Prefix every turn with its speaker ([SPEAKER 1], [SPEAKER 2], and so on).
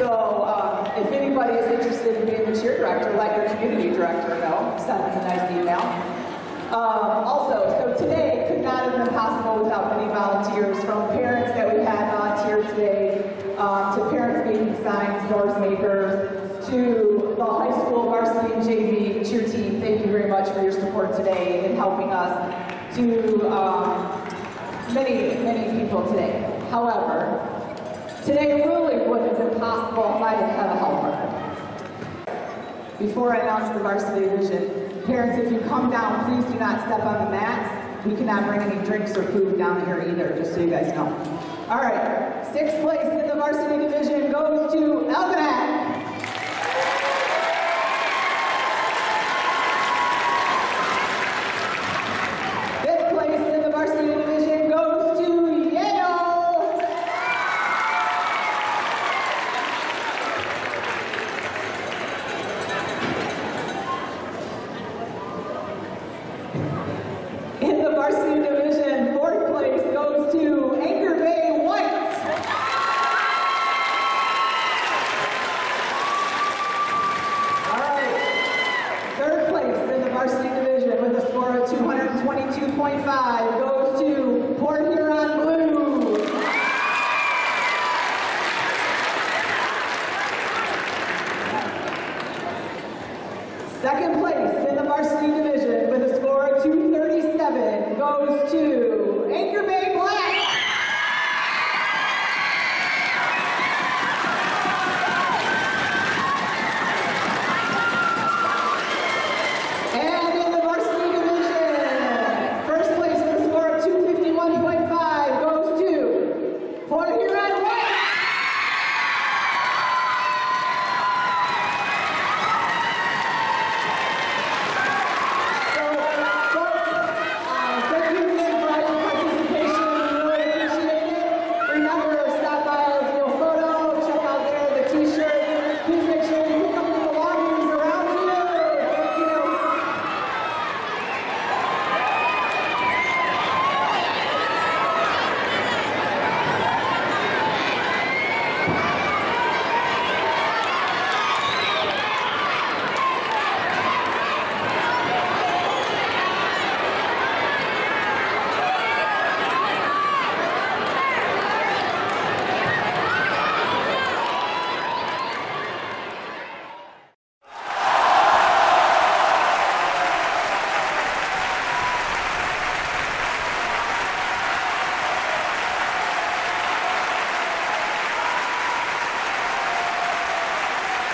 [SPEAKER 1] So um, if anybody is interested in being the cheer director, let your community director know. Send them a nice email. Um, also, so today could not have been possible without many volunteers, from parents that we had volunteer today, um, to parents making signs, doors makers, to the high school varsity and JV cheer team. Thank you very much for your support today in helping us to um, many, many people today. However, today really have if I didn't have a helper. Before I announce the varsity division, parents, if you come down, please do not step on the mats. We cannot bring any drinks or food down here either, just so you guys know. All right, sixth place in the varsity division goes to. 22.5. Go